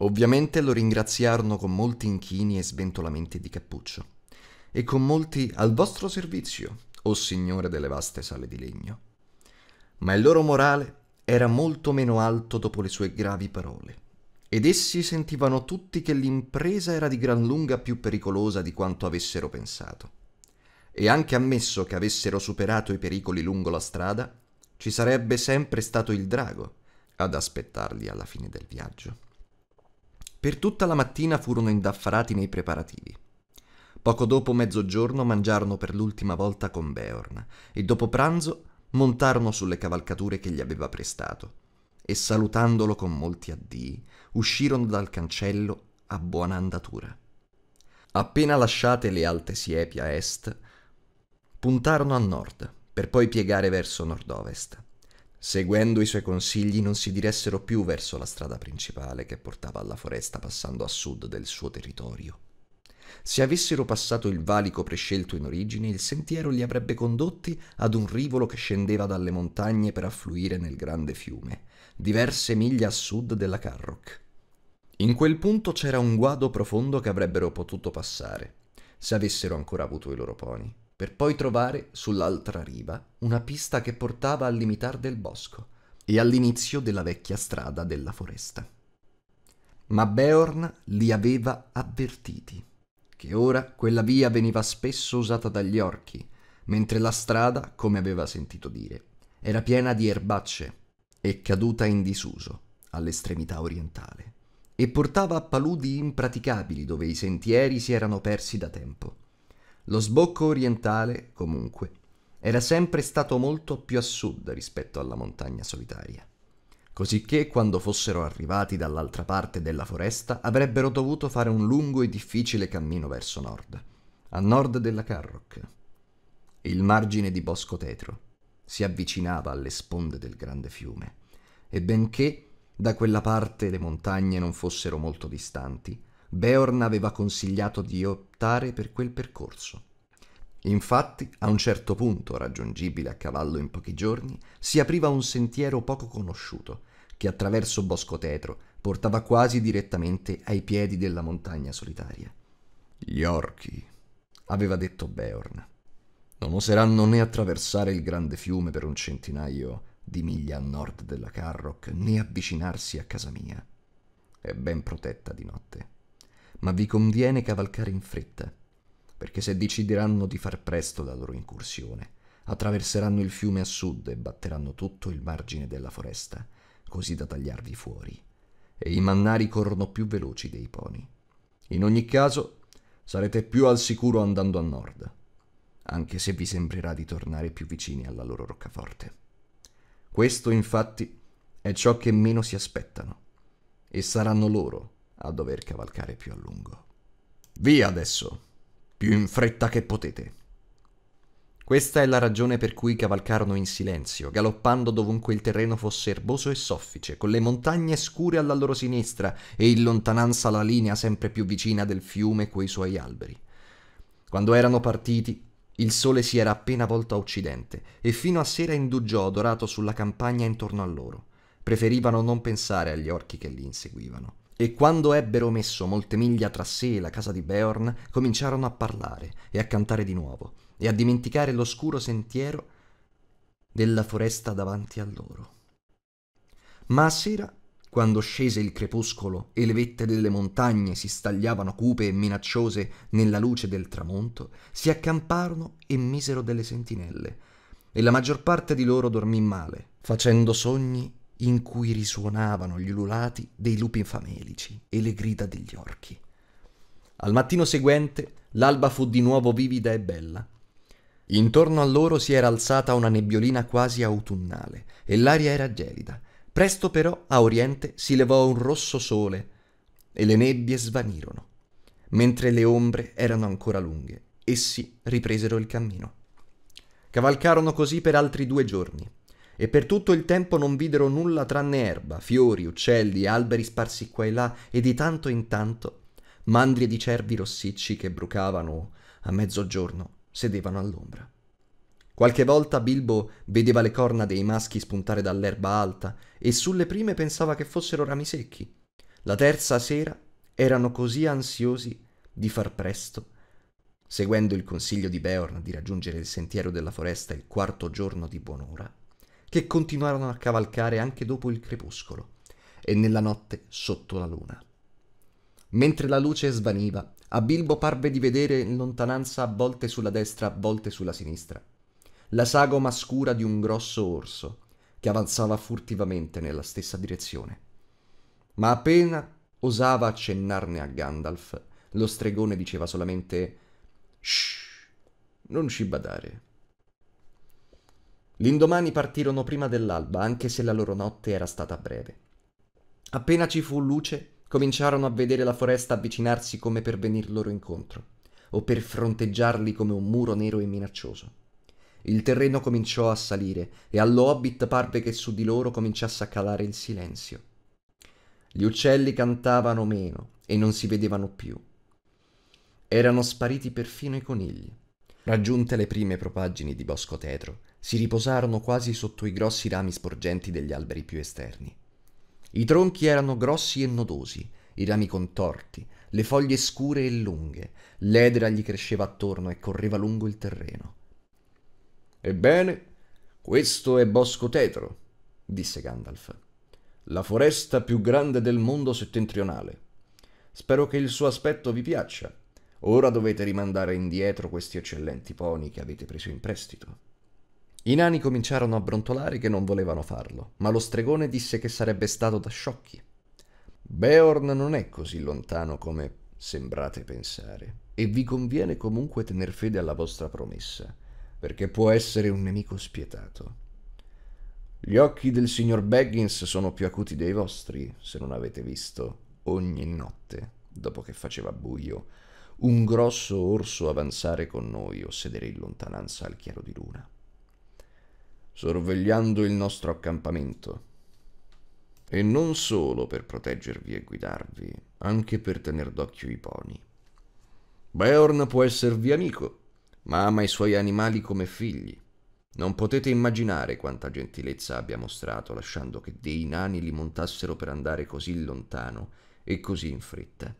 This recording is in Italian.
Ovviamente lo ringraziarono con molti inchini e sventolamenti di cappuccio, e con molti al vostro servizio, o signore delle vaste sale di legno. Ma il loro morale era molto meno alto dopo le sue gravi parole, ed essi sentivano tutti che l'impresa era di gran lunga più pericolosa di quanto avessero pensato. E anche ammesso che avessero superato i pericoli lungo la strada, ci sarebbe sempre stato il drago ad aspettarli alla fine del viaggio. Per tutta la mattina furono indaffarati nei preparativi. Poco dopo mezzogiorno mangiarono per l'ultima volta con Beorn e dopo pranzo montarono sulle cavalcature che gli aveva prestato e salutandolo con molti addii uscirono dal cancello a buona andatura. Appena lasciate le alte siepi a est, puntarono a nord per poi piegare verso nord-ovest. Seguendo i suoi consigli non si diressero più verso la strada principale che portava alla foresta passando a sud del suo territorio. Se avessero passato il valico prescelto in origine, il sentiero li avrebbe condotti ad un rivolo che scendeva dalle montagne per affluire nel grande fiume, diverse miglia a sud della Carrock. In quel punto c'era un guado profondo che avrebbero potuto passare, se avessero ancora avuto i loro poni, per poi trovare sull'altra riva una pista che portava al limitar del bosco e all'inizio della vecchia strada della foresta. Ma Beorn li aveva avvertiti che ora quella via veniva spesso usata dagli orchi, mentre la strada, come aveva sentito dire, era piena di erbacce e caduta in disuso all'estremità orientale, e portava a paludi impraticabili dove i sentieri si erano persi da tempo. Lo sbocco orientale, comunque, era sempre stato molto più a sud rispetto alla montagna solitaria cosicché quando fossero arrivati dall'altra parte della foresta avrebbero dovuto fare un lungo e difficile cammino verso nord, a nord della Carrock. Il margine di Bosco Tetro si avvicinava alle sponde del grande fiume, e benché da quella parte le montagne non fossero molto distanti, Beorn aveva consigliato di optare per quel percorso. Infatti, a un certo punto, raggiungibile a cavallo in pochi giorni, si apriva un sentiero poco conosciuto, che attraverso Bosco Tetro portava quasi direttamente ai piedi della montagna solitaria. Gli orchi, aveva detto Beorn, non oseranno né attraversare il grande fiume per un centinaio di miglia a nord della Carrock, né avvicinarsi a casa mia. È ben protetta di notte. Ma vi conviene cavalcare in fretta, perché se decideranno di far presto la loro incursione, attraverseranno il fiume a sud e batteranno tutto il margine della foresta, così da tagliarvi fuori, e i mannari corrono più veloci dei poni. In ogni caso, sarete più al sicuro andando a nord, anche se vi sembrerà di tornare più vicini alla loro roccaforte. Questo, infatti, è ciò che meno si aspettano, e saranno loro a dover cavalcare più a lungo. Via adesso, più in fretta che potete. Questa è la ragione per cui cavalcarono in silenzio, galoppando dovunque il terreno fosse erboso e soffice, con le montagne scure alla loro sinistra e in lontananza la linea sempre più vicina del fiume coi suoi alberi. Quando erano partiti, il sole si era appena volto a occidente e fino a sera indugiò dorato sulla campagna intorno a loro. Preferivano non pensare agli orchi che li inseguivano. E quando ebbero messo molte miglia tra sé e la casa di Beorn, cominciarono a parlare e a cantare di nuovo e a dimenticare l'oscuro sentiero della foresta davanti a loro. Ma a sera, quando scese il crepuscolo e le vette delle montagne si stagliavano cupe e minacciose nella luce del tramonto, si accamparono e misero delle sentinelle, e la maggior parte di loro dormì male, facendo sogni in cui risuonavano gli ululati dei lupi famelici e le grida degli orchi. Al mattino seguente l'alba fu di nuovo vivida e bella, Intorno a loro si era alzata una nebbiolina quasi autunnale e l'aria era gelida. Presto però a oriente si levò un rosso sole e le nebbie svanirono. Mentre le ombre erano ancora lunghe, essi ripresero il cammino. Cavalcarono così per altri due giorni e per tutto il tempo non videro nulla tranne erba, fiori, uccelli, alberi sparsi qua e là e di tanto in tanto mandrie di cervi rossicci che brucavano a mezzogiorno sedevano all'ombra. Qualche volta Bilbo vedeva le corna dei maschi spuntare dall'erba alta e sulle prime pensava che fossero rami secchi. La terza sera erano così ansiosi di far presto, seguendo il consiglio di Beorn di raggiungere il sentiero della foresta il quarto giorno di buon'ora, che continuarono a cavalcare anche dopo il crepuscolo e nella notte sotto la luna. Mentre la luce svaniva, a Bilbo parve di vedere in lontananza, a volte sulla destra, a volte sulla sinistra, la sagoma scura di un grosso orso che avanzava furtivamente nella stessa direzione. Ma appena osava accennarne a Gandalf, lo stregone diceva solamente Shh, non ci badare. L'indomani partirono prima dell'alba, anche se la loro notte era stata breve. Appena ci fu luce, cominciarono a vedere la foresta avvicinarsi come per venir loro incontro, o per fronteggiarli come un muro nero e minaccioso. Il terreno cominciò a salire e allo hobbit parve che su di loro cominciasse a calare il silenzio. Gli uccelli cantavano meno e non si vedevano più. Erano spariti perfino i conigli. Raggiunte le prime propaggini di bosco tetro, si riposarono quasi sotto i grossi rami sporgenti degli alberi più esterni. I tronchi erano grossi e nodosi, i rami contorti, le foglie scure e lunghe, l'edera gli cresceva attorno e correva lungo il terreno. Ebbene, questo è Bosco Tetro, disse Gandalf, la foresta più grande del mondo settentrionale. Spero che il suo aspetto vi piaccia. Ora dovete rimandare indietro questi eccellenti poni che avete preso in prestito. I nani cominciarono a brontolare che non volevano farlo, ma lo stregone disse che sarebbe stato da sciocchi. Beorn non è così lontano come sembrate pensare, e vi conviene comunque tener fede alla vostra promessa, perché può essere un nemico spietato. Gli occhi del signor Baggins sono più acuti dei vostri, se non avete visto ogni notte, dopo che faceva buio, un grosso orso avanzare con noi o sedere in lontananza al chiaro di luna sorvegliando il nostro accampamento. E non solo per proteggervi e guidarvi, anche per tener d'occhio i poni. Beorn può esservi amico, ma ama i suoi animali come figli. Non potete immaginare quanta gentilezza abbia mostrato lasciando che dei nani li montassero per andare così lontano e così in fretta.